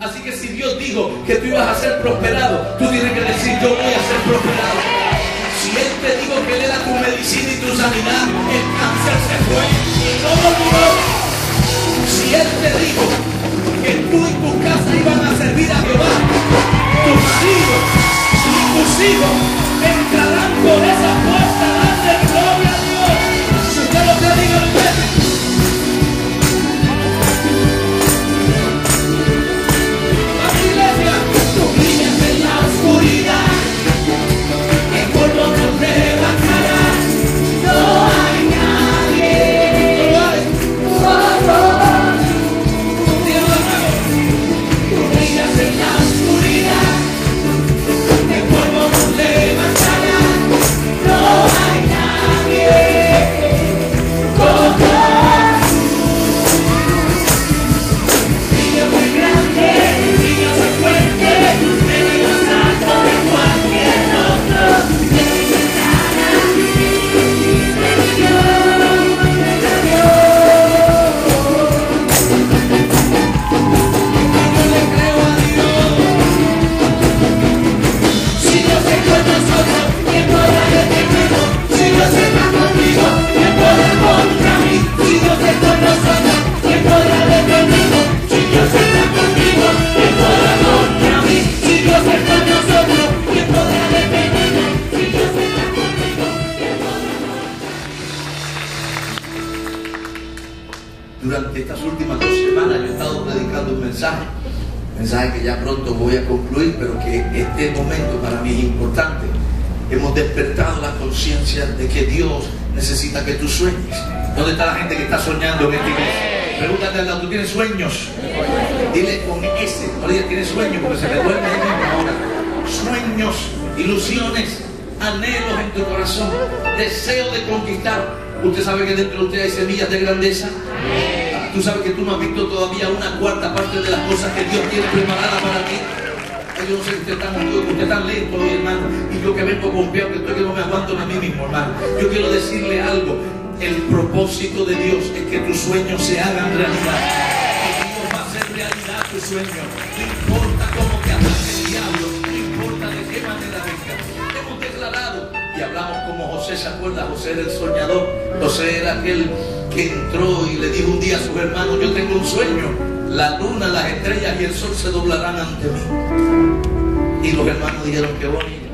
Así que si Dios dijo que tú ibas a ser prosperado, tú tienes que decir yo voy a ser prosperado. Si Él te dijo que Él era tu medicina y tu sanidad, el cáncer se fue y no volvió. Si Él te dijo que tú y tu casa iban a servir a Jehová, tu marido y tus hijos entrarán por esa ya pronto voy a concluir, pero que este momento para mí es importante. Hemos despertado la conciencia de que Dios necesita que tú sueñes. ¿Dónde está la gente que está soñando en iglesia? Pregúntate al lado, ¿tú tienes sueños? Dile con ese, digas tienes sueños porque se me duerme ahora. Sueños, ilusiones, anhelos en tu corazón, deseo de conquistar. Usted sabe que dentro de usted hay semillas de grandeza. Tú sabes que tú no has visto todavía una cuarta parte de las cosas que Dios tiene preparadas para ti. Yo no sé si usted está movido, usted está lento hermano. Y yo que vengo confiado, que estoy que no me aguanto a mí mismo, hermano. Yo quiero decirle algo. El propósito de Dios es que tus sueños se hagan realidad. Que Dios va a hacer realidad tus sueños. No importa Se acuerda, José era el soñador, José era aquel que entró y le dijo un día a sus hermanos, yo tengo un sueño, la luna, las estrellas y el sol se doblarán ante mí. Y los hermanos dijeron, qué bonito.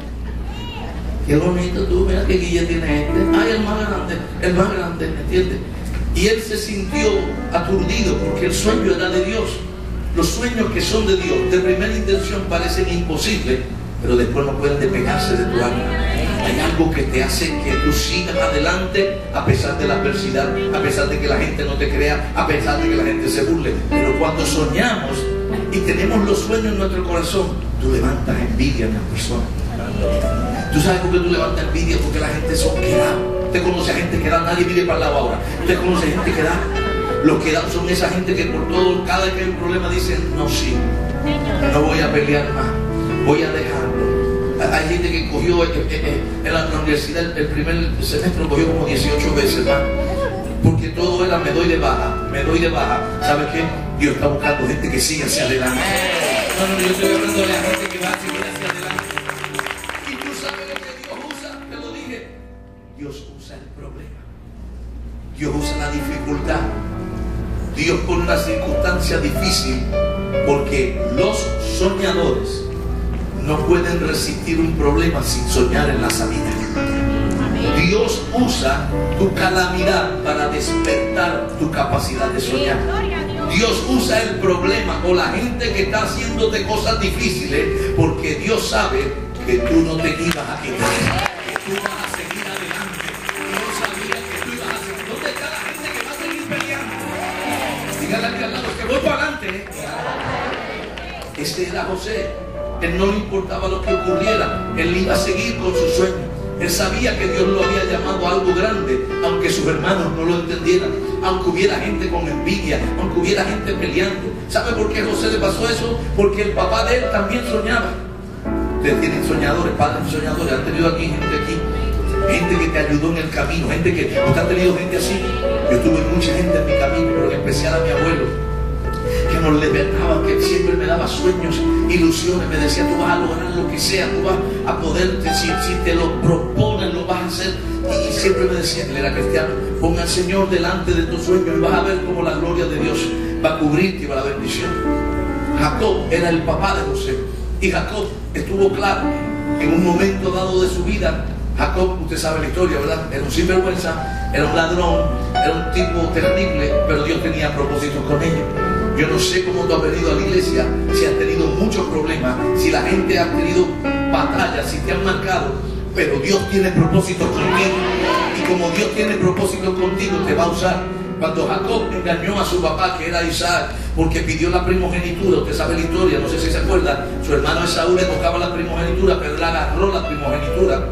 Qué bonito tú, mira qué guille tiene este. Ay, el más grande, el más grande, ¿me? Y él se sintió aturdido porque el sueño era de Dios. Los sueños que son de Dios, de primera intención parecen imposibles, pero después no pueden despegarse de tu alma. Algo que te hace que tú sigas adelante a pesar de la adversidad, a pesar de que la gente no te crea, a pesar de que la gente se burle. Pero cuando soñamos y tenemos los sueños en nuestro corazón, tú levantas envidia en las personas. ¿Tú sabes por qué tú levantas envidia? Porque la gente son quedados. Usted conoce a gente que da, nadie mire para el ahora. Usted conoce gente que da. Los que dan son esa gente que por todo, cada vez que hay un problema dicen, no sí, no voy a pelear más, voy a dejarlo. Hay gente que cogió eh, eh, en la universidad el, el primer semestre, lo cogió como 18 veces más. Porque todo era me doy de baja, me doy de baja. ¿Sabes qué? Dios está buscando gente que siga hacia adelante. No, no, yo estoy hablando de la gente que va a seguir hacia adelante. Y tú sabes lo que Dios usa, te lo dije. Dios usa el problema. Dios usa la dificultad. Dios pone una circunstancia difícil porque los soñadores no pueden resistir un problema sin soñar en la salida. Dios usa tu calamidad para despertar tu capacidad de soñar. Dios usa el problema o la gente que está haciéndote cosas difíciles porque Dios sabe que tú no te ibas a quitar, que tú vas a seguir adelante. Dios sabía que tú ibas a seguir. ¿Dónde está la gente que va a seguir peleando? Dígale al que al lado que voy para adelante. ¿eh? Este era José. Él no le importaba lo que ocurriera. Él iba a seguir con su sueño. Él sabía que Dios lo había llamado a algo grande, aunque sus hermanos no lo entendieran, aunque hubiera gente con envidia, aunque hubiera gente peleando. ¿Sabe por qué a José le pasó eso? Porque el papá de él también soñaba. Ustedes tienen soñadores, padres soñadores, han tenido aquí gente aquí, gente que te ayudó en el camino, gente que usted ha tenido gente así. Yo tuve mucha gente en mi camino, pero en especial a mi abuelo, nos levantaba, que siempre me daba sueños, ilusiones, me decía, tú vas a lograr lo que sea, tú vas a poder, si, si te lo propones, lo vas a hacer. Y, y siempre me decía, él era cristiano, pon al Señor delante de tus sueños y vas a ver cómo la gloria de Dios va a cubrirte y va a la bendición. Jacob era el papá de José. Y Jacob estuvo claro en un momento dado de su vida. Jacob, usted sabe la historia, ¿verdad? Era un sinvergüenza, era un ladrón, era un tipo terrible, pero Dios tenía propósitos con ellos. Yo no sé cómo tú has venido a la iglesia, si has tenido muchos problemas, si la gente ha tenido batallas, si te han marcado, pero Dios tiene propósitos contigo. Y como Dios tiene propósitos contigo, te va a usar. Cuando Jacob engañó a su papá, que era Isaac, porque pidió la primogenitura, usted sabe la historia, no sé si se acuerda, su hermano Esaú le tocaba la primogenitura, pero él agarró la primogenitura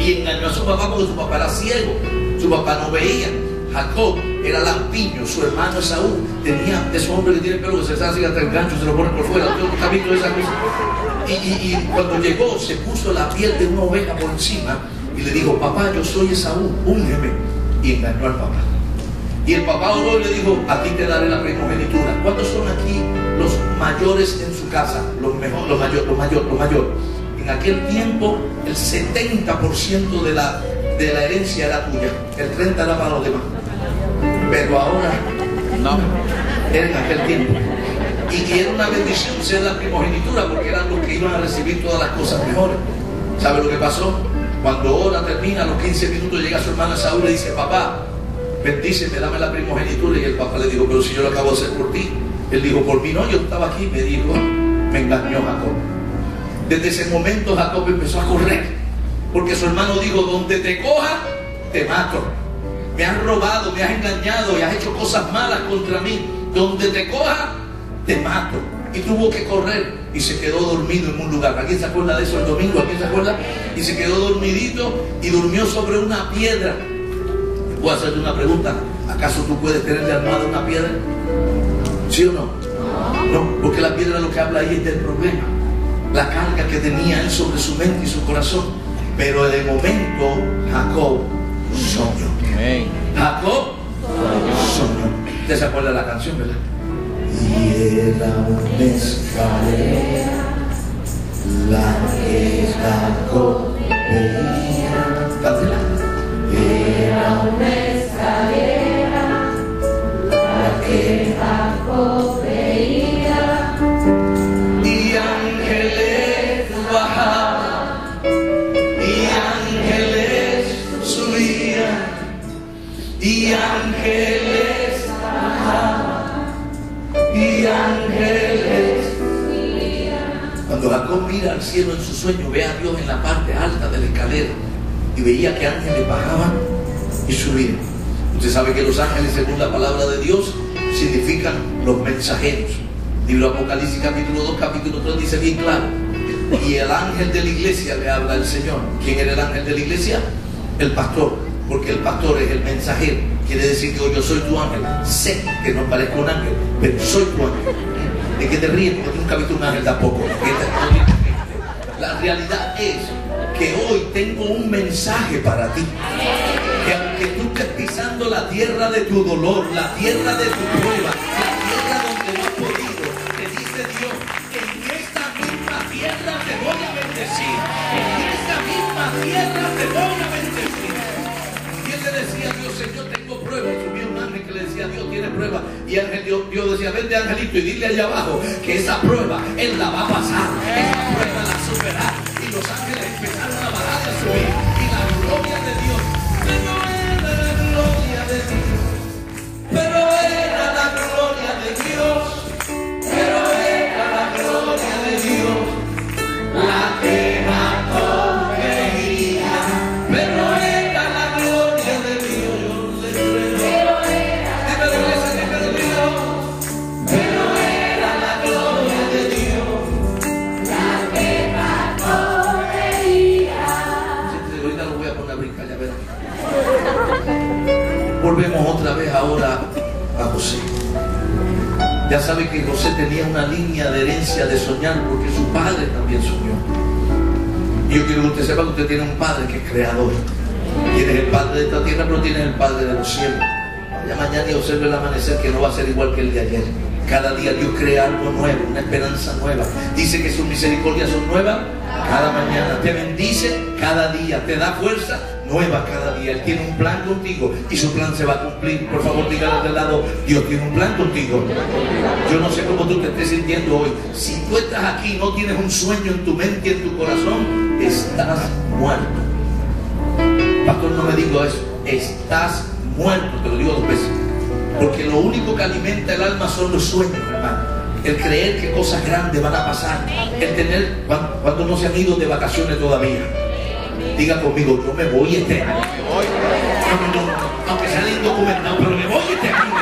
y engañó a su papá porque su papá era ciego, su papá no veía. Jacob era lampiño, su hermano Esaú tenía ese hombre que tiene pelo que se hace hasta el gancho, se lo pone por fuera. ¿Usted nunca ha visto esa cosa? Y, cuando llegó, se puso la piel de una oveja por encima y le dijo: Papá, yo soy Esaú, úngeme. Y engañó al papá. Y el papá oró y le dijo: A ti te daré la primogenitura. ¿Cuántos son aquí los mayores en su casa? Los mejor, los mayor, los mayor, los mayor. En aquel tiempo, el 70% de la, de la herencia era tuya, el 30% era para los demás. Pero ahora No. era en aquel tiempo. Y, y era una bendición ser la primogenitura porque eran los que iban a recibir todas las cosas mejores. ¿Sabe lo que pasó? Cuando hora termina, a los 15 minutos llega su hermana Saúl y le dice, papá, bendíceme, dame la primogenitura. Y el papá le dijo, pero si yo lo acabo de hacer por ti. Él dijo, por mí no, yo estaba aquí. Me dijo, me engañó Jacob. Desde ese momento Jacob empezó a correr, porque su hermano dijo, donde te coja, te mato. Me has robado, me has engañado y has hecho cosas malas contra mí. Donde te coja, te mato. Y tuvo que correr y se quedó dormido en un lugar. ¿Alguien se acuerda de eso el domingo? ¿Alguien se acuerda? Y se quedó dormidito y durmió sobre una piedra. Voy a hacerte una pregunta. ¿Acaso tú puedes tener de almohada una piedra? ¿Sí o no? No, porque la piedra lo que habla ahí es del problema. La carga que tenía él sobre su mente y su corazón. Pero de momento Jacob soñó. Amén. Jacob soñó. ¿Usted se acuerda de la canción, verdad? Y era una escalera la que Jacob veía. Mira al cielo en su sueño ve a Dios en la parte alta de la escalera y veía que ángeles bajaban y subían. Usted sabe que los ángeles según la palabra de Dios significan los mensajeros. Libro Apocalipsis capítulo 2 capítulo 3 dice bien claro. Y el ángel de la iglesia le habla al Señor. ¿quién era el ángel de la iglesia? el pastor porque el pastor es el mensajero. Quiere decir que yo soy tu ángel. Sé que no parezco un ángel pero soy tu ángel. ¿de qué te ríes? porque nunca has visto un ángel tampoco. ¿De qué te- la realidad es que hoy tengo un mensaje para ti que aunque tú estés pisando la tierra de tu dolor, la tierra de tu prueba, la tierra donde no has podido, te dice Dios, en esta misma tierra te voy a bendecir, en esta misma tierra te voy a bendecir. Y él le decía a Dios, Señor, tengo pruebas. Y subía un ángel que le decía, Dios tiene pruebas. Y ángel, Dios, Dios decía, vente angelito y dile allá abajo que esa prueba él la va a pasar. La Ya sabe que José tenía una línea de herencia de soñar porque su padre también soñó. Y yo quiero que usted sepa que usted tiene un padre que es creador. Tienes el padre de esta tierra, pero tienes el padre de los cielos. Vaya mañana y observe el amanecer que no va a ser igual que el de ayer. Cada día Dios crea algo nuevo, una esperanza nueva. Dice que sus misericordias son nuevas cada mañana. Te bendice cada día, te da fuerza nueva cada día. Él tiene un plan contigo y su plan se va a cumplir. Por favor, dígale de lado, Dios tiene un plan contigo. Yo no sé cómo tú te estés sintiendo hoy. Si tú estás aquí y no tienes un sueño en tu mente y en tu corazón, estás muerto. Pastor, no me digo eso. Estás muerto, te lo digo dos veces. Porque lo único que alimenta el alma son los sueños, hermano. El creer que cosas grandes van a pasar. El tener, cuando no se han ido de vacaciones todavía. Diga conmigo, yo me voy este año. No, no, no, aunque sea indocumentado, pero me voy este año.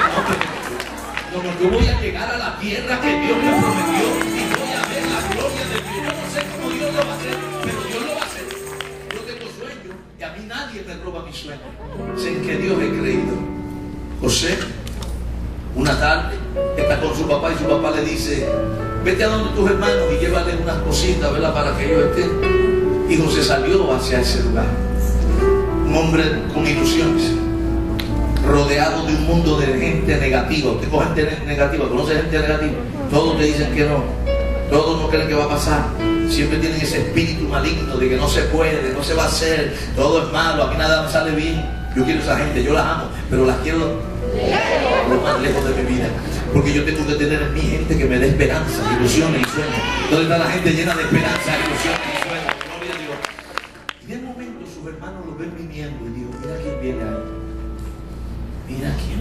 No, no, yo voy a llegar a la tierra que Dios me prometió y voy a ver la gloria de Dios. Yo no sé cómo Dios lo va a hacer, pero Dios lo va a hacer. Yo tengo sueños y a mí nadie me roba mi sueño. Sé que Dios he creído. José una tarde está con su papá y su papá le dice, vete a donde tus hermanos y llévale unas cositas, ¿verdad? Para que ellos estén. Y José salió hacia ese lugar. Un hombre con ilusiones, rodeado de un mundo de gente negativa. Usted con gente negativa, conoce gente negativa. Todos te dicen que no. Todos no creen que va a pasar. Siempre tienen ese espíritu maligno de que no se puede, no se va a hacer, todo es malo, a mí nada me sale bien. Yo quiero esa gente, yo las amo, pero las quiero lo más lejos de mi vida. Porque yo tengo que tener en mi gente que me dé esperanza, ilusiones y sueños. ¿Dónde está la gente llena de esperanza, ilusiones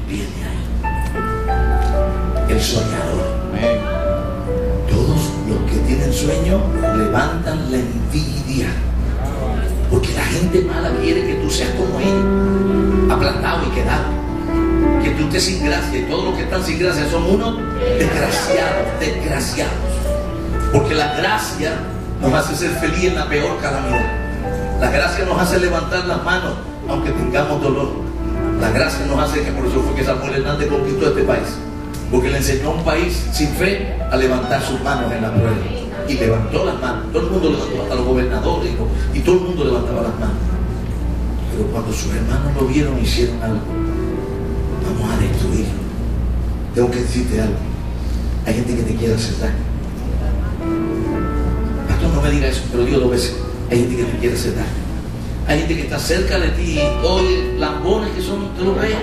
viene ahí. El soñador. Todos los que tienen sueño levantan la envidia. Porque la gente mala quiere que tú seas como él, aplantado y quedado que tú estés sin gracia y todos los que están sin gracia son unos desgraciados, desgraciados. Porque la gracia nos hace ser feliz en la peor calamidad. La gracia nos hace levantar las manos aunque tengamos dolor. La gracia nos hace que por eso fue que Samuel Hernández conquistó este país. Porque le enseñó a un país sin fe a levantar sus manos en la prueba. Y levantó las manos. Todo el mundo levantó, hasta los gobernadores y todo el mundo levantaba las manos. Pero cuando sus hermanos lo vieron, hicieron algo vamos a destruirlo. Tengo que decirte algo. Hay gente que te quiere daño. Pastor, no me diga eso, pero digo dos veces. Hay gente que te quiere daño. Hay gente que está cerca de ti y oye lambones que son, ¿te lo ves?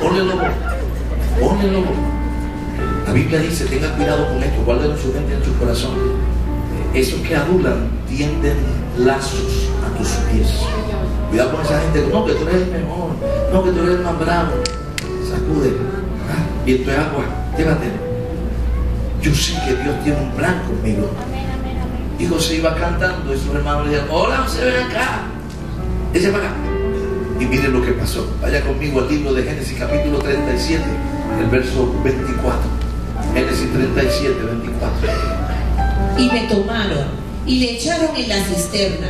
Ponle lobo. Ponle lobo. La Biblia dice, tenga cuidado con esto, guarden su mente en tu corazón. Esos que adulan tienden lazos a tus pies. Cuidado con esa gente, no, que tú eres el mejor, no, que tú eres el más bravo sacude, ah, viento de agua, llévatelo. Yo sé que Dios tiene un plan conmigo. Y José iba cantando y su hermano le dijeron, hola José, ven acá. Para acá. Y miren lo que pasó. Vaya conmigo al libro de Génesis capítulo 37, el verso 24. Génesis 37, 24. Y me tomaron y le echaron en la cisterna,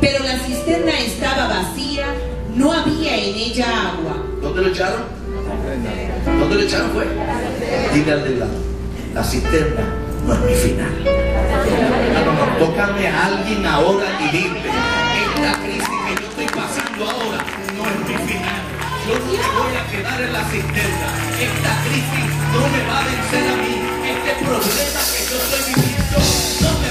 pero la cisterna estaba vacía, no había en ella agua. ¿Dónde lo echaron? ¿Dónde le echaron fue? De lado, la cisterna no es mi final. No, no, no, tócame a alguien ahora y dile, ahora no es mi final. Yo no me voy a quedar en la cisterna. Esta crisis no me va a vencer a mí. Este problema que yo estoy viviendo no me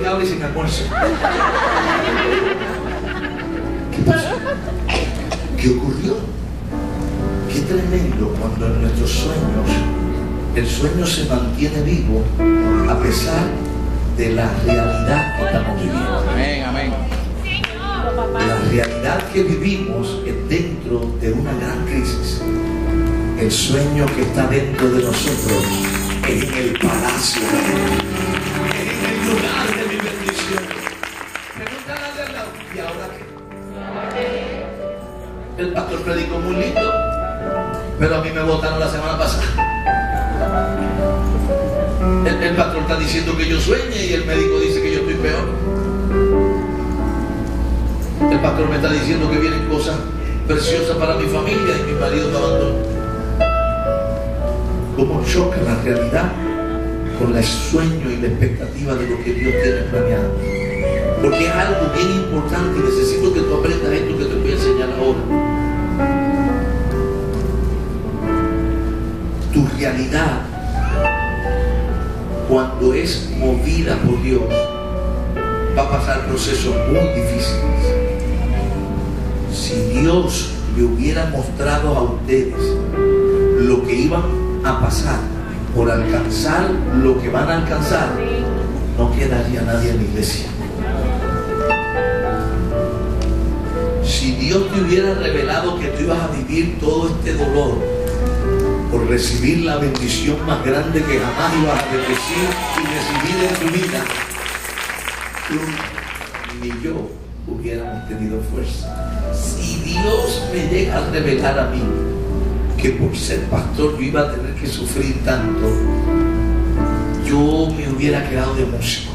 Inlecable y sin almuerzo. ¿Qué pasó? ¿Qué ocurrió? Qué tremendo cuando en nuestros sueños el sueño se mantiene vivo a pesar de la realidad que estamos viviendo. Amén, amén. La realidad que vivimos es dentro de una gran crisis. El sueño que está dentro de nosotros es en el palacio de Dios. Pastor predicó muy lindo, pero a mí me votaron la semana pasada. El, pastor está diciendo que yo sueñe y el médico dice que yo estoy peor. El pastor me está diciendo que vienen cosas preciosas para mi familia y mi marido me abandonó. ¿Cómo choca la realidad con el sueño y la expectativa de lo que Dios tiene planeado? Porque es algo bien importante y necesito que tú aprendas esto que te voy a enseñar ahora. Realidad, cuando es movida por Dios, va a pasar procesos muy difíciles si Dios le hubiera mostrado a ustedes lo que iban a pasar por alcanzar lo que van a alcanzar, no quedaría nadie en la iglesia. Si Dios te hubiera revelado que tú ibas a vivir todo este dolor recibir la bendición más grande que jamás ibas a recibir y recibir en tu vida, tú ni yo hubiéramos tenido fuerza. Si Dios me llega a revelar a mí que por ser pastor yo iba a tener que sufrir tanto, yo me hubiera quedado de músico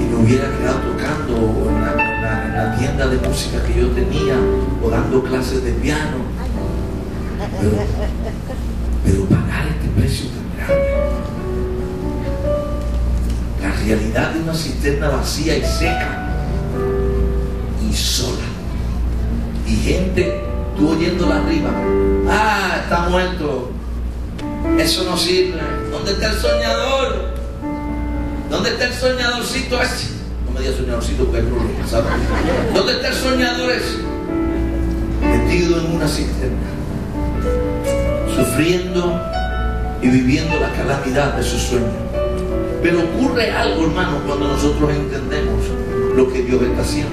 y me hubiera quedado tocando en la- en la tienda de música que yo tenía o dando clases de piano. Pero, pero pagar este precio tan grande. La realidad de una cisterna vacía y seca y sola. Y gente, tú oyéndola arriba, ah, está muerto. Eso no sirve. ¿Dónde está el soñador? ¿Dónde está el soñadorcito ese? No me digas soñadorcito porque hay problemas, ¿sabes? ¿Dónde está el soñador ese? Metido en una cisterna, sufriendo y viviendo la calamidad de su sueño. Pero ocurre algo, hermano, cuando nosotros entendemos lo que Dios está haciendo.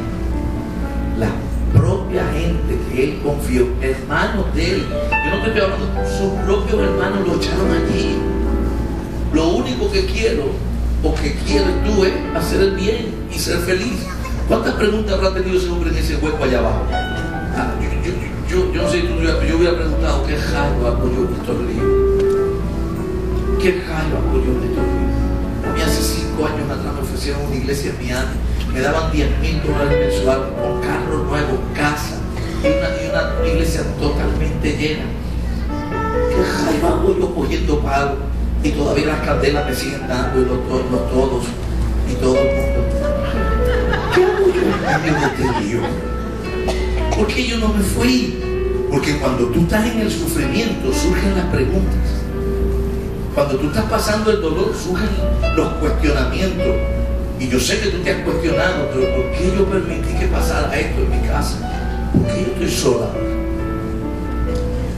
La propia gente que Él confió, hermanos de Él, yo no te estoy hablando, sus propios hermanos lo echaron allí. Lo único que quiero o que quieres tú es hacer el bien y ser feliz. ¿Cuántas preguntas habrá tenido ese hombre en ese hueco allá abajo? Ah, yo, yo- yo- yo no sé, tú, hubiera preguntado, ¿qué yo en estos ríos? ¿Qué yo en estos ríos? A mí hace cinco años atrás me ofrecieron una iglesia en Miami, me daban 10 mil dólares mensual con carro nuevo, casa y una, iglesia totalmente llena. ¿Qué hago yo cogiendo palo? Y todavía las candelas me siguen dando y los, to- los todos y todo el mundo. ¿Qué hago yo en de? ¿Por qué yo no me fui? Porque cuando tú estás en el sufrimiento surgen las preguntas. Cuando tú estás pasando el dolor surgen los cuestionamientos. Y yo sé que tú te has cuestionado, pero ¿por qué yo permití que pasara esto en mi casa? ¿Por qué yo estoy sola?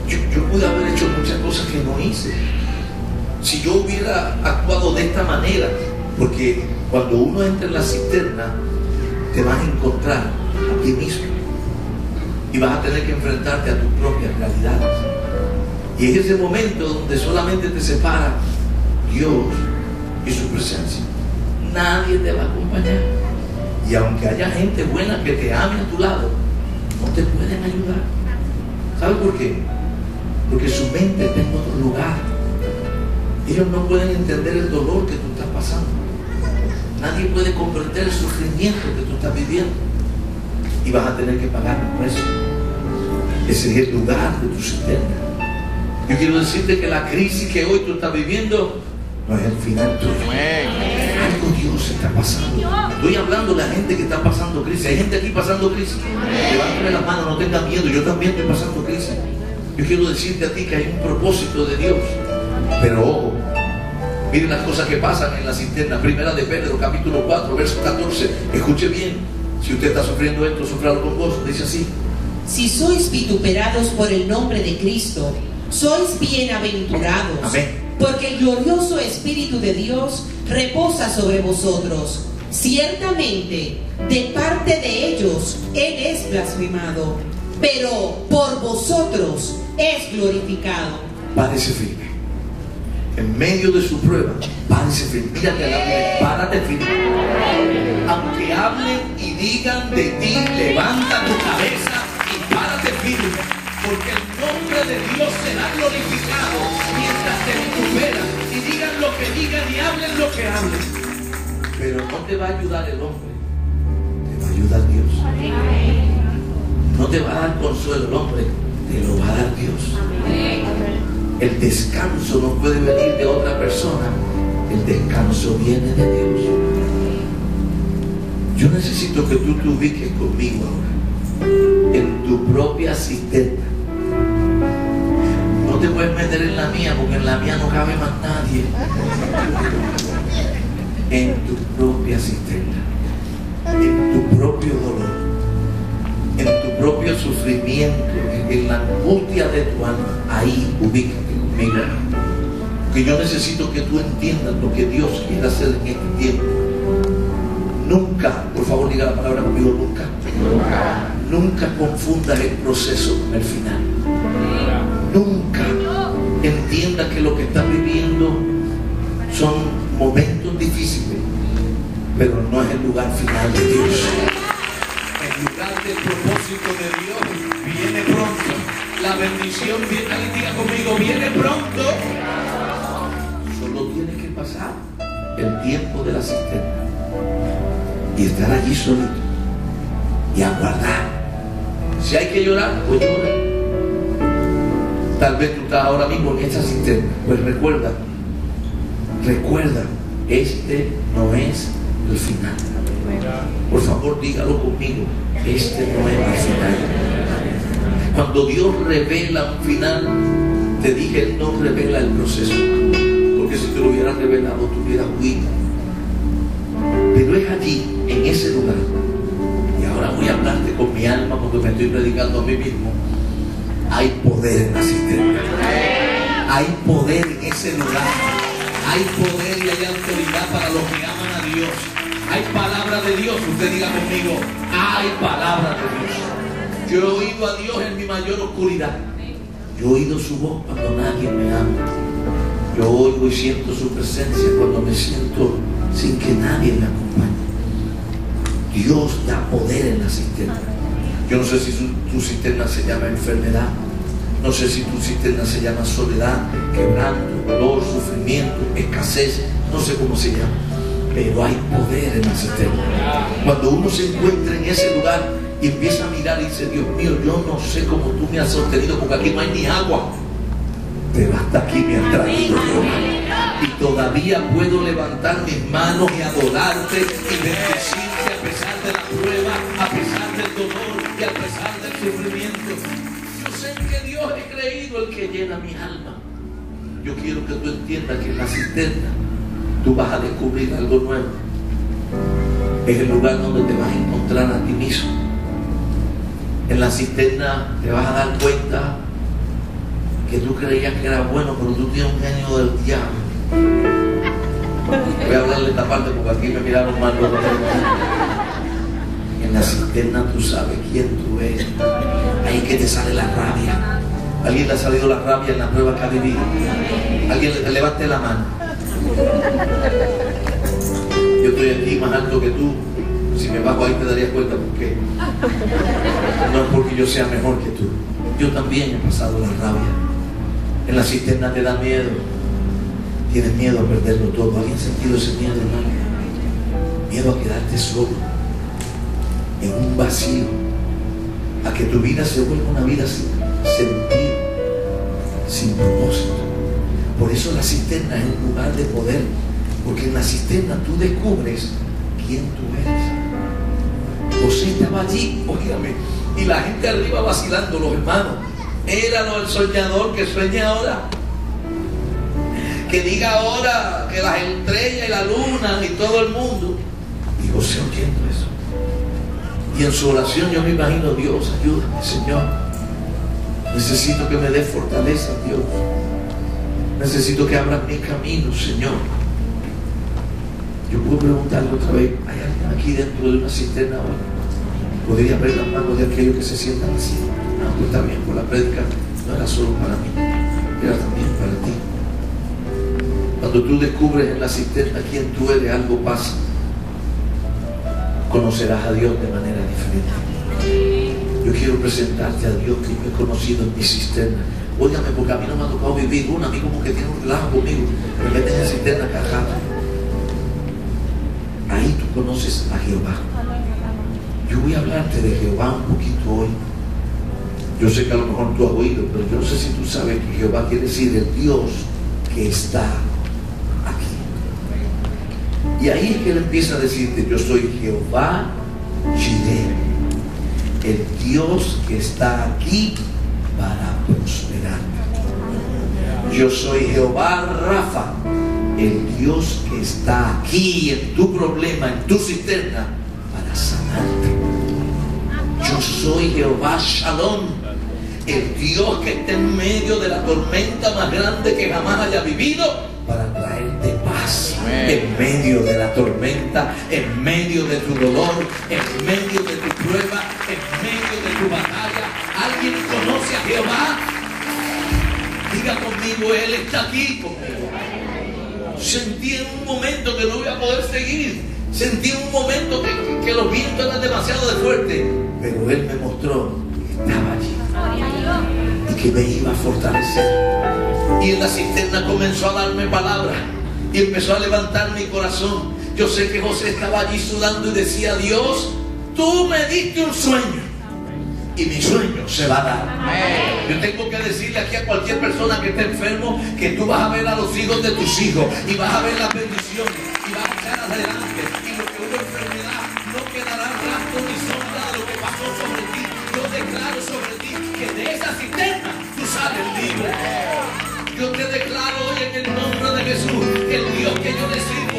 Yo, yo pude haber hecho muchas cosas que no hice. Si yo hubiera actuado de esta manera, porque cuando uno entra en la cisterna, te vas a encontrar a ti mismo. Y vas a tener que enfrentarte a tus propias realidades. Y es ese momento donde solamente te separa Dios y su presencia. Nadie te va a acompañar. Y aunque haya gente buena que te ame a tu lado, no te pueden ayudar. ¿Sabes por qué? Porque su mente está en otro lugar. Ellos no pueden entender el dolor que tú estás pasando. Nadie puede comprender el sufrimiento que tú estás viviendo. Y vas a tener que pagar un precio. Ese es el lugar de tu cisterna. Yo quiero decirte que la crisis que hoy tú estás viviendo no es el final tuyo. Algo Dios está pasando. Estoy hablando de la gente que está pasando crisis. Hay gente aquí pasando crisis. Levántame la mano, no tengas miedo. Yo también estoy pasando crisis. Yo quiero decirte a ti que hay un propósito de Dios. Pero ojo, miren las cosas que pasan en la cisterna. Primera de Pedro, capítulo 4, verso 14. Escuche bien. Si usted está sufriendo esto, sufralo con vos. Dice así. Si sois vituperados por el nombre de Cristo, sois bienaventurados. Amén. Porque el glorioso Espíritu de Dios reposa sobre vosotros. Ciertamente, de parte de ellos, Él es blasfemado, pero por vosotros es glorificado. Párese firme. En medio de su prueba, párese firme. Mírate lado, dile, párate firme. Aunque hablen y digan de ti, levanta tu cabeza Porque el nombre de Dios será glorificado mientras te vituperan y digan lo que digan y hablen lo que hablen. Pero no te va a ayudar el hombre, te va a ayudar Dios. No te va a dar consuelo el hombre, te lo va a dar Dios. El descanso no puede venir de otra persona, el descanso viene de Dios. Yo necesito que tú te ubiques conmigo ahora, en tu propia cisterna. No te puedes meter en la mía, porque en la mía no cabe más nadie. En tu propia cisterna, en tu propio dolor, en tu propio sufrimiento, en la angustia de tu alma, ahí ubícate conmigo. Que yo necesito que tú entiendas lo que Dios quiere hacer en este tiempo. Nunca, por favor diga la palabra conmigo. Nunca confundas el proceso con el final. Nunca entienda que lo que estás viviendo son momentos difíciles, pero no es el lugar final de Dios. El lugar del propósito de Dios viene pronto. La bendición viene, alguien diga conmigo, viene pronto. Solo tiene que pasar el tiempo de la cisterna y estar allí solito y aguardar. Si hay que llorar, pues llora. Tal vez tú estás ahora mismo en esta cisterna. Pues recuerda, recuerda, este no es el final. Por favor, dígalo conmigo. Este no es el final. Cuando Dios revela un final, te dije, Él no revela el proceso. Porque si te lo hubieras revelado, tú hubieras huido. Pero es allí, en ese lugar. Y a hablarte con mi alma porque me estoy predicando a mí mismo. Hay poder en la cisterna. Hay poder en ese lugar. Hay poder y hay autoridad para los que aman a Dios. Hay palabra de Dios. Usted diga conmigo, hay palabra de Dios. Yo he oído a Dios en mi mayor oscuridad. Yo he oído su voz cuando nadie me ama. Yo oigo y siento su presencia cuando me siento sin que nadie me acompañe. Dios da poder en la cisterna. Yo no sé si su- tu cisterna se llama enfermedad. No sé si tu cisterna se llama soledad, quebranto, dolor, sufrimiento, escasez. No sé cómo se llama. Pero hay poder en la cisterna. Cuando uno se encuentra en ese lugar y empieza a mirar y dice, Dios mío, yo no sé cómo tú me has sostenido porque aquí no hay ni agua. Pero hasta aquí me has traído. Y todavía puedo levantar mis manos y adorarte y bendecirte a pesar de la prueba, a pesar del dolor y a pesar del sufrimiento. Yo sé que Dios he creído el que llena mi alma. Yo quiero que tú entiendas que en la cisterna tú vas a descubrir algo nuevo. Es el lugar donde te vas a encontrar a ti mismo. En la cisterna te vas a dar cuenta que tú creías que era bueno, pero tú tienes un genio del diablo. Voy a hablarle esta parte porque aquí me miraron mal los. En la cisterna tú sabes quién tú eres. Ahí que te sale la rabia. ¿Alguien le ha salido la rabia en la prueba que ha vivido? ¿Alguien le levante la mano? Yo estoy aquí más alto que tú. Si me bajo ahí te darías cuenta por qué. No es porque yo sea mejor que tú. Yo también he pasado la rabia. En la cisterna te da miedo. Tienes miedo a perderlo todo. ¿Alguien ha sentido ese miedo, hermano? Miedo a quedarte solo. En un vacío. A que tu vida se vuelva una vida sin sentido. Sin propósito. Por eso la cisterna es un lugar de poder. Porque en la cisterna tú descubres quién tú eres. José estaba allí, óigame, y la gente arriba vacilando, los hermanos. Éralo el soñador que sueña ahora. Que diga ahora que las estrellas y la luna y todo el mundo. Y José oyendo eso. Y en su oración yo me imagino, Dios, ayúdame, Señor. Necesito que me dé fortaleza, Dios. Necesito que abras mi camino, Señor. Yo puedo preguntarle otra vez, ¿hay alguien aquí dentro de una cisterna ahora? Podría ver las manos de aquellos que se sientan así. No, pues está bien, por la prédica no era solo para mí, también. Cuando tú descubres en la cisterna quién tú eres, algo pasa. Conocerás a Dios de manera diferente. Yo quiero presentarte a Dios que yo he conocido en mi cisterna. Óigame, porque a mí no me ha tocado vivir una, a mí como que tiene un relajo conmigo, me meten en cisterna cajada. Ahí tú conoces a Jehová. Yo voy a hablarte de Jehová un poquito hoy. Yo sé que a lo mejor tú has oído, pero yo no sé si tú sabes que Jehová quiere decir el Dios que está. Y ahí es que él empieza a decirte, yo soy Jehová Jireh, el Dios que está aquí para prosperar. Yo soy Jehová Rafa, el Dios que está aquí en tu problema, en tu cisterna, para sanarte. Yo soy Jehová Shalom, el Dios que está en medio de la tormenta más grande que jamás haya vivido, para en medio de la tormenta, en medio de tu dolor, en medio de tu prueba, en medio de tu batalla. ¿Alguien conoce a Jehová? Diga conmigo, Él está aquí conmigo. Sentí en un momento que no voy a poder seguir. Sentí en un momento que, que los vientos eran demasiado de fuerte. Pero Él me mostró que estaba allí. Y que me iba a fortalecer. Y en la cisterna comenzó a darme palabras. Y empezó a levantar mi corazón. Yo sé que José estaba allí sudando y decía, Dios, tú me diste un sueño y mi sueño se va a dar. Yo tengo que decirle aquí a cualquier persona que esté enfermo que tú vas a ver a los hijos de tus hijos y vas a ver las bendiciones y vas a echar adelante y lo que hubo enfermedad no quedará rastro ni sombra de lo que pasó sobre ti. Yo declaro sobre ti que de esa cisterna tú sales libre. Yo te declaro hoy en el nombre de Jesús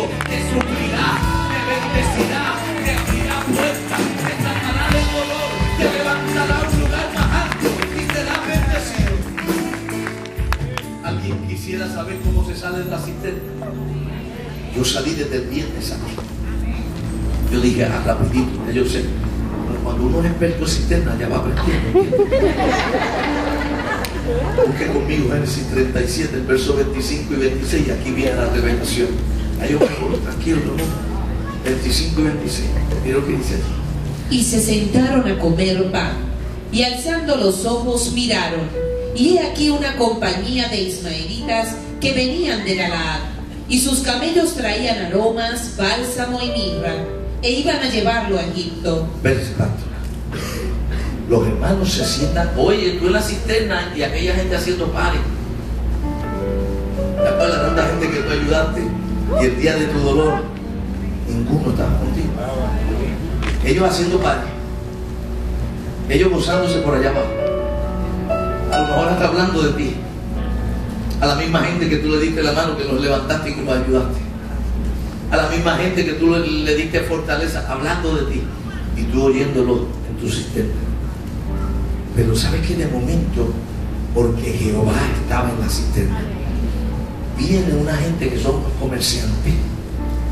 sirvo te suplirá, te bendecirá, te abrirá puertas, te sacará del dolor, te levantará a un lugar más alto y será bendecido. ¿Alguien quisiera saber cómo se sale de la cisterna? Yo salí desde el viernes aquí. Yo dije, ah, rapidito, yo sé. Pero cuando uno es experto en cisterna, ya va aprendiendo. Busque conmigo Génesis 37, el verso 25 y 26, y aquí viene la revelación. Tranquilo, mundo. 25 y 26. Mira lo que dice aquí. Y se sentaron a comer pan, y alzando los ojos miraron, y he aquí una compañía de ismaelitas que venían de Galaad, y sus camellos traían aromas, bálsamo y mirra, e iban a llevarlo a Egipto. Los hermanos se sientan, oye, tú en la cisterna y aquella gente haciendo pares. ¿Te acuerdas tanta gente que tú ayudaste? Y el día de tu dolor, ninguno estaba contigo. Ellos haciendo pares. Ellos gozándose por allá abajo. A lo mejor hasta hablando de ti. A la misma gente que tú le diste la mano, que los levantaste y que los ayudaste. A la misma gente que tú le, le diste fortaleza, hablando de ti. Y tú oyéndolo en tu sistema. Pero sabes que de momento, porque Jehová estaba en la cisterna, viene una gente que son comerciantes,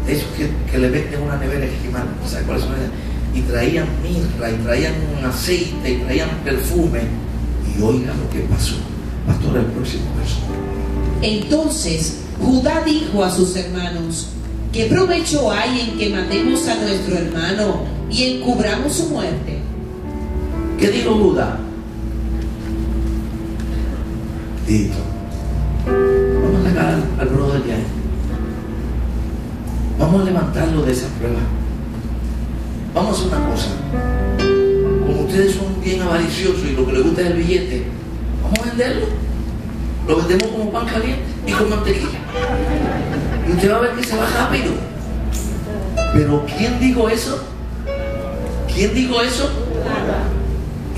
de esos que, que le venden una nevera esquimal, ¿sabes cuáles son? y traían mirra y traían un aceite y traían perfume. Y oiga lo que pasó. Pastor, el próximo verso. Entonces Judá dijo a sus hermanos, ¿qué provecho hay en que matemos a nuestro hermano y encubramos su muerte? ¿Qué dijo Judá? Sacar al, al brother de. Vamos a levantarlo de esa prueba. Vamos a hacer una cosa. Como ustedes son bien avariciosos y lo que les gusta es el billete, vamos a venderlo. Lo vendemos como pan caliente y con mantequilla. Y usted va a ver que se va rápido. Pero ¿quién dijo eso? ¿Quién dijo eso?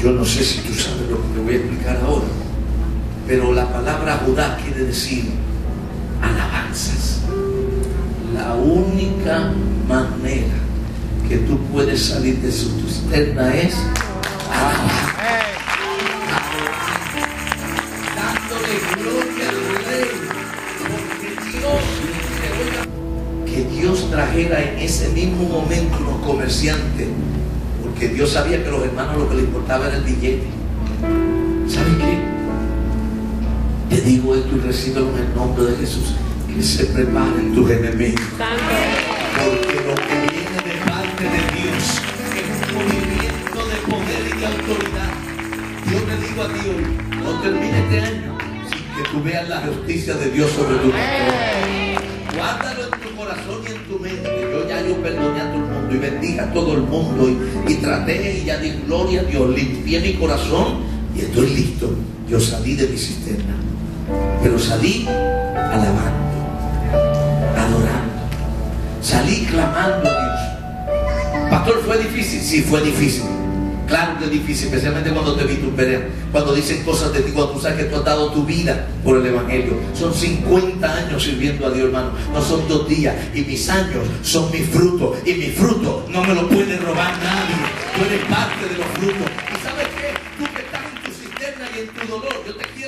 Yo no sé si tú sabes lo que te voy a explicar ahora. Pero la palabra Judá quiere decir alabanzas. La única manera que tú puedes salir de su cisterna es. Dándole gloria al Rey. Porque Dios, que Dios trajera en ese mismo momento unos comerciantes. Porque Dios sabía que los hermanos lo que les importaba era el billete. ¿Saben qué? Te digo esto y recíbelo en el nombre de Jesús. Que se preparen tus enemigos. Porque lo que viene de parte de Dios es un movimiento de poder y de autoridad. Yo te digo a ti hoy, no termine este año sin que tú veas la justicia de Dios sobre tu vida. Guárdalo en tu corazón y en tu mente. Yo ya yo perdoné a todo el mundo y bendiga a todo el mundo y, y traté y ya di gloria a Dios. Limpié mi corazón y estoy listo. Yo salí de mi cisterna, pero salí alabando, adorando. Salí clamando a Dios. Pastor, ¿fue difícil? Sí, fue difícil. Claro que es difícil, especialmente cuando te vituperan, cuando dicen cosas de ti, cuando tú sabes que tú has dado tu vida por el Evangelio. Son 50 años sirviendo a Dios, hermano. No son dos días. Y mis años son mi fruto. Y mi fruto no me lo puede robar nadie. Tú eres parte de los frutos. ¿Y sabes qué? Tú que estás en tu cisterna y en tu dolor, yo te quiero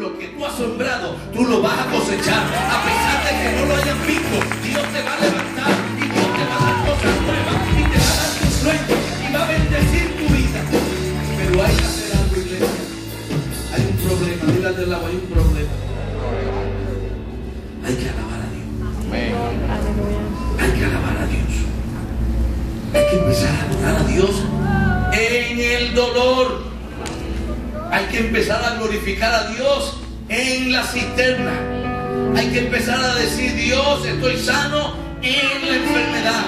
lo que tú has sembrado, tú lo vas a cosechar. A pesar de que no lo hayan visto, Dios te va a levantar y Dios te va a dar cosas nuevas y te va a dar tus sueños y va a bendecir tu vida. Pero hay que hacer algo, iglesia. Hay un problema, dile al de lado, hay un problema. Hay que alabar a Dios. Hay que alabar a Dios. Hay que empezar a adorar a Dios en el dolor. Hay que empezar a glorificar a Dios en la cisterna. Hay que empezar a decir, Dios, estoy sano en la enfermedad.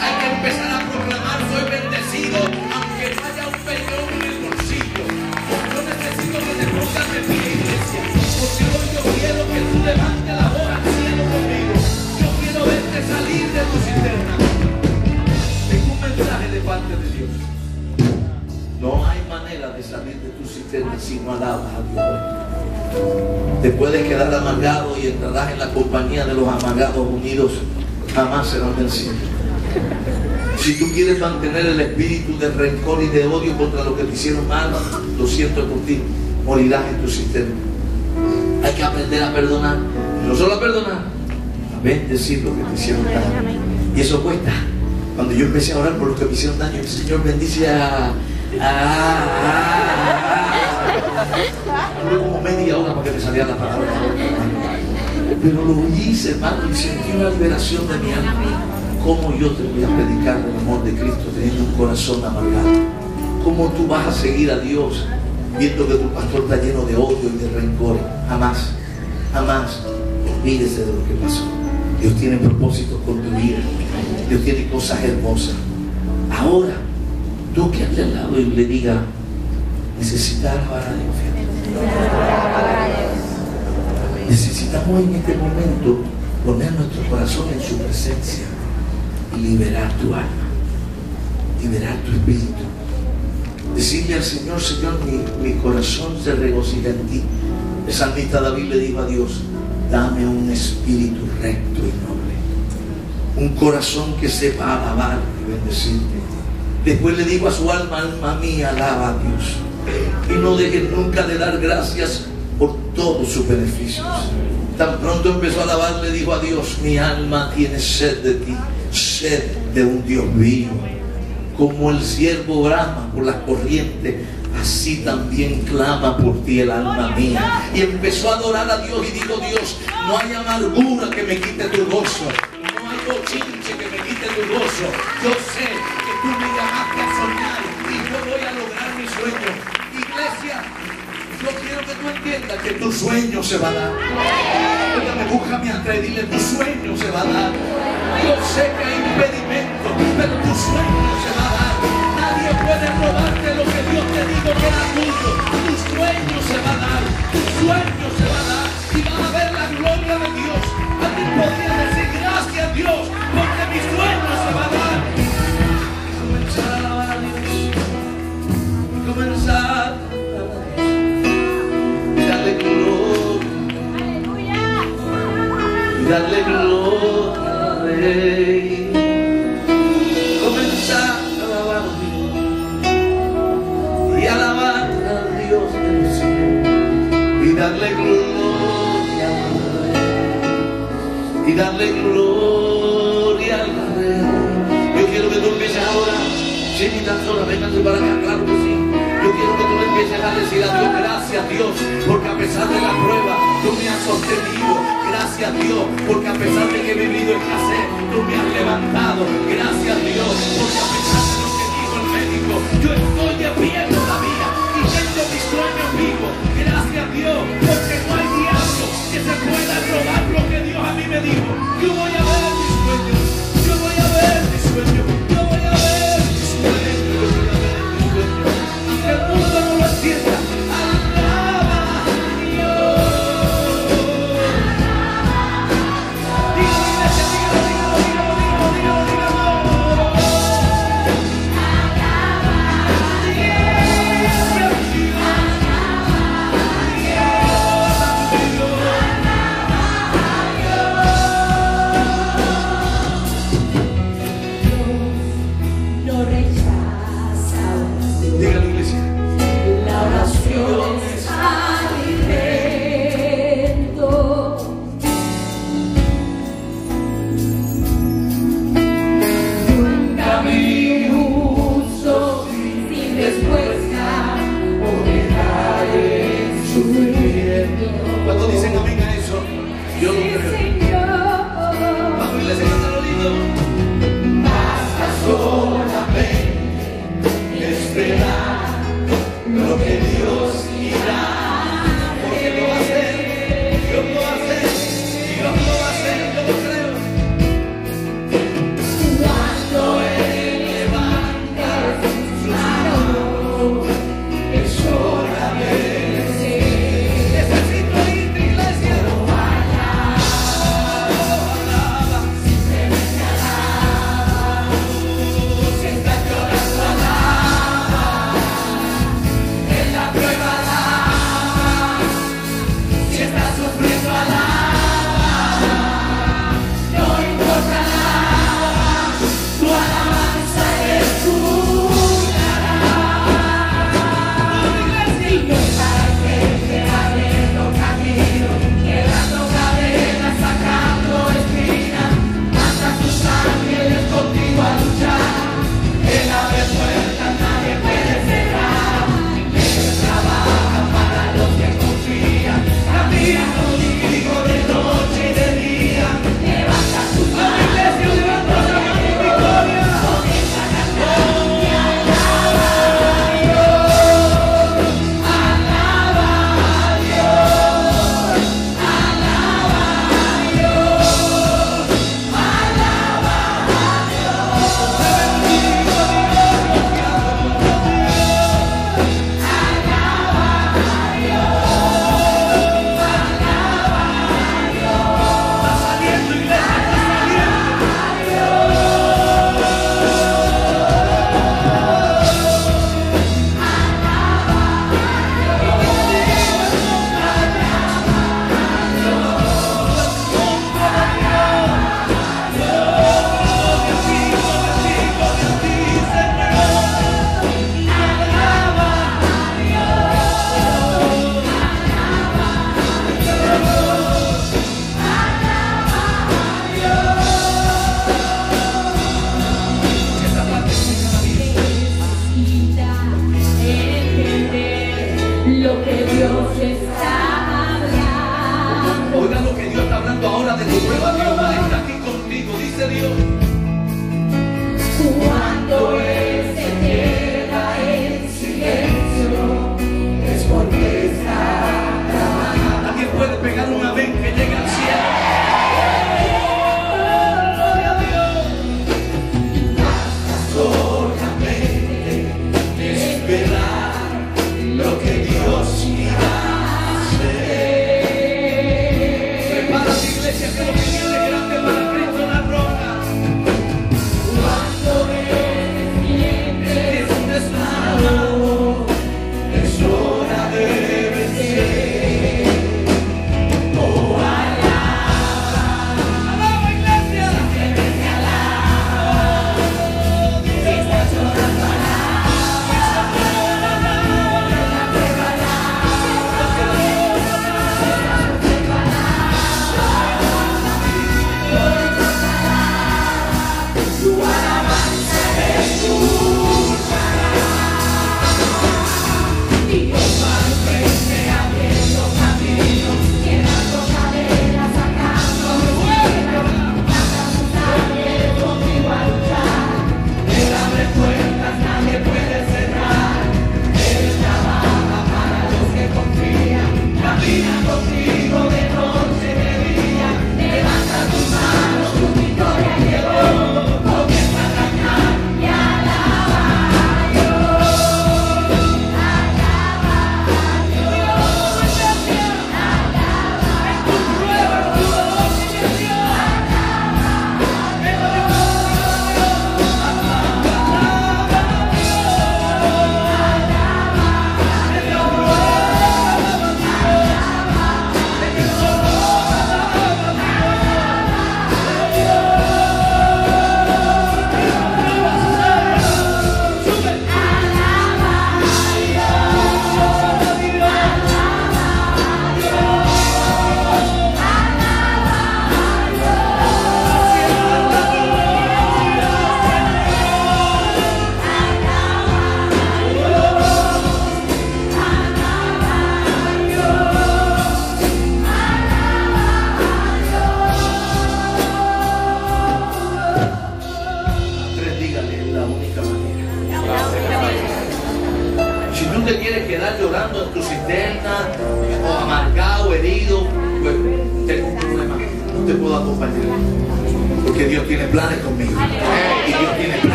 Hay que empezar a proclamar, soy bendecido, de tu cisterna si no alabas a Dios. Te puedes quedar amargado y entrarás en la compañía de los amargados unidos. Jamás serán vencidos. Si tú quieres mantener el espíritu de rencor y de odio contra los que te hicieron mal, lo siento por ti, morirás en tu cisterna. Hay que aprender a perdonar. No solo a perdonar, a bendecir lo que te hicieron daño. Y eso cuesta. Cuando yo empecé a orar por los que me hicieron daño, el Señor bendice a... Duré como media hora para que me saliera la palabra. Pero lo hice, hermano, y sentí una liberación de mi alma. ¿Cómo yo te voy a predicar del amor de Cristo teniendo un corazón amargado? ¿Cómo tú vas a seguir a Dios viendo que tu pastor está lleno de odio y de rencor? Jamás, jamás olvídese de lo que pasó. Dios tiene propósitos con tu vida. Dios tiene cosas hermosas. Ahora, tú que al lado y le diga, necesitas alabar a Dios. Necesitamos en este momento poner nuestro corazón en su presencia y liberar tu alma, liberar tu espíritu. Decirle al Señor, Señor, mi, corazón se regocija en ti. El salmista David le dijo a Dios, dame un espíritu recto y noble, un corazón que sepa alabar y bendecirte. Después le dijo a su alma, alma mía, alaba a Dios. Y no dejes nunca de dar gracias por todos sus beneficios. Tan pronto empezó a alabar, le dijo a Dios, mi alma tiene sed de ti, sed de un Dios vivo. como el siervo brama por las corrientes, así también clama por ti el alma mía. Y empezó a adorar a Dios y dijo, Dios, no hay amargura que me quite tu gozo, no hay bochinche que me quite tu gozo. Yo sé que tú me llamaste a soñar y yo voy a lograr mi sueño. Iglesia, yo quiero que tú entiendas que tu sueño se va a dar. Óigame, búscame atrás y dile, tu sueño se va a dar. Yo sé que hay impedimentos, pero tu sueño se va a dar. Nadie puede robarte lo que Dios te dijo que era tuyo. Tu sueño se va a dar. Tu sueño se va a dar. Y vas a ver la gloria de Dios. Alguien podría decir gracias Dios, porque mi sueño Y darle gloria. Comenzar a alabar a Dios. Y alabar a Dios del cielo. Y darle gloria al Rey. Y darle gloria al Rey. Yo quiero que tú empieces ahora. Mi tan sola, vénganse para acá, claro empieces a decir a Dios, gracias Dios, porque a pesar de la prueba, tú me has sostenido. Gracias Dios, porque a pesar de que he vivido escasez, tú me has levantado. Gracias Dios, porque a pesar de lo que dijo el médico, yo estoy de pie todavía y tengo mis sueños vivos. Gracias Dios, porque no hay diablo que se pueda robar lo que Dios a mí me dijo. Yo voy a ver mis sueños, yo voy a ver mis sueños,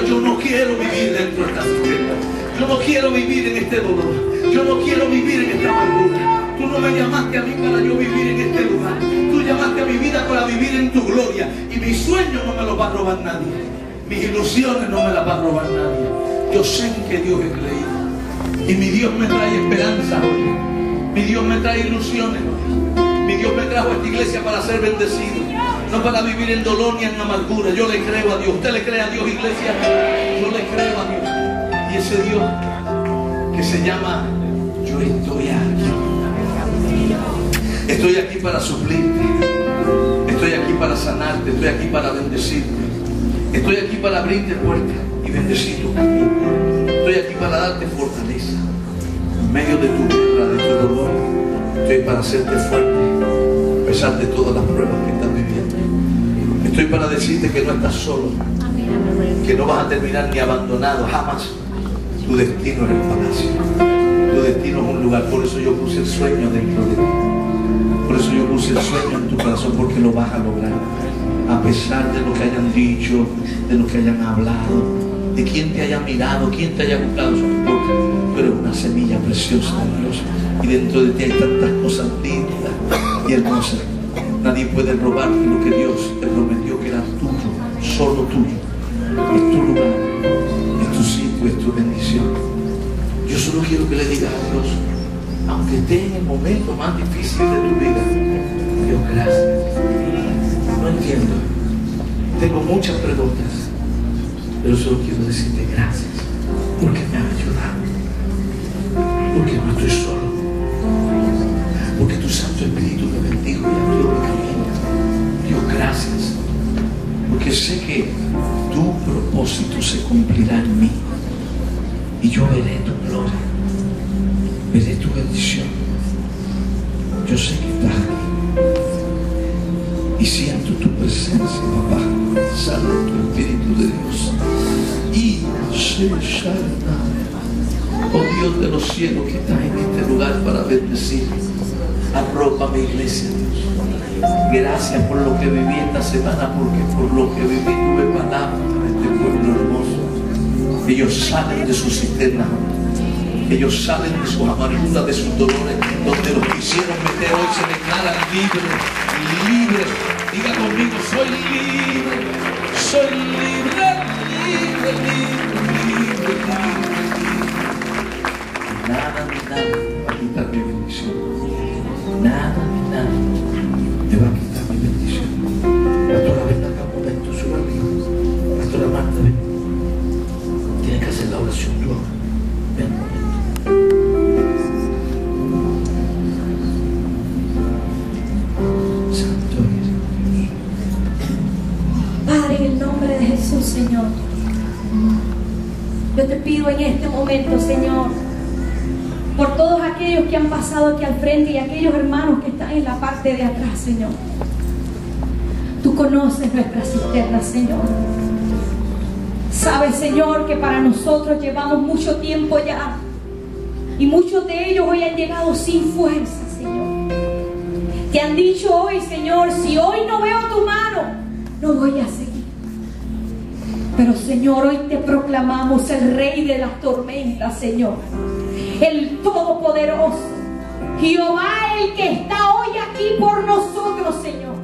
Yo no quiero vivir dentro de esta cisterna. Yo no quiero vivir en este dolor. Yo no quiero vivir en esta amargura. Tú no me llamaste a mí para yo vivir en este lugar. Tú llamaste a mi vida para vivir en tu gloria. Y mis sueños no me los va a robar nadie. Mis ilusiones no me las va a robar nadie. Yo sé que Dios es creído. Y mi Dios me trae esperanza hoy. Mi Dios me trae ilusiones hoy. Mi Dios me trajo a esta iglesia para ser bendecido. No para vivir en dolor ni en amargura. Yo le creo a Dios. ¿Usted le cree a Dios, iglesia? Yo le creo a Dios. Y ese Dios que se llama Yo estoy aquí. Estoy aquí para suplirte. Estoy aquí para sanarte. Estoy aquí para bendecirte. Estoy aquí para abrirte puertas y bendecir tu. Estoy aquí para darte fortaleza. En medio de tu guerra, de tu dolor. Estoy para hacerte fuerte. A pesar de todas las pruebas que. Estoy para decirte que no estás solo. Que no vas a terminar ni abandonado jamás. Tu destino es el palacio. Tu destino es un lugar. Por eso yo puse el sueño dentro de ti. Por eso yo puse el sueño en tu corazón, porque lo vas a lograr. A pesar de lo que hayan dicho, de lo que hayan hablado, de quién te haya mirado, quién te haya buscado. Tú eres una semilla preciosa de Dios. Y dentro de ti hay tantas cosas lindas y hermosas. Nadie puede robarte lo que Dios te prometió que era tuyo, solo tuyo. Es tu lugar, es tu sitio, es tu bendición. Yo solo quiero que le digas a Dios, aunque esté en el momento más difícil de tu vida, Dios, gracias. No entiendo. Tengo muchas preguntas, pero solo quiero decirte gracias porque me has ayudado. Porque no estoy solo. Porque sé que tu propósito se cumplirá en mí. Y yo veré tu gloria. Veré tu bendición. Yo sé que estás ahí. Y siento tu presencia, papá. Santo Espíritu de Dios. Y se sana. Oh Dios de los cielos que estás en este lugar para bendecir. Arropa mi iglesia. Gracias por lo que viví esta semana, porque por lo que viví tuve palabras para este pueblo hermoso. Ellos salen de su cisterna. Ellos salen de sus amarguras, de sus dolores, donde los quisieron meter hoy se declaran libres, libres. Diga conmigo, soy libre, soy libre, libre, libre, libre, libre. Nada nada va a quitar mi bendición. Señor. Yo te pido en este momento, Señor, por todos aquellos que han pasado aquí al frente y aquellos hermanos que están en la parte de atrás, Señor. Tú conoces nuestra cisterna, Señor. Sabes, Señor, que para nosotros llevamos mucho tiempo ya. Y muchos de ellos hoy han llegado sin fuerza, Señor. Te han dicho hoy, Señor, si hoy no veo tu mano, no voy a seguir. Pero Señor, hoy te proclamamos el rey de las tormentas, Señor. El todopoderoso. Jehová el que está hoy aquí por nosotros, Señor.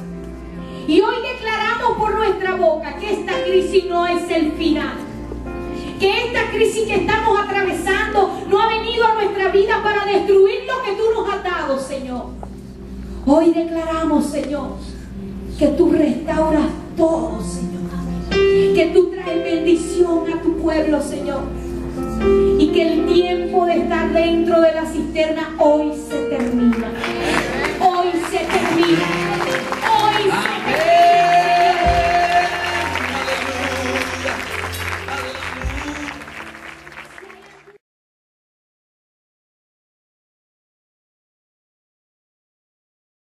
Y hoy declaramos por nuestra boca que esta crisis no es el final. Que esta crisis que estamos atravesando no ha venido a nuestra vida para destruir lo que tú nos has dado, Señor. Hoy declaramos, Señor, que tú restauras todo, Señor que tú traes bendición a tu pueblo, Señor. Y que el tiempo de estar dentro de la cisterna hoy se termina. Hoy se termina.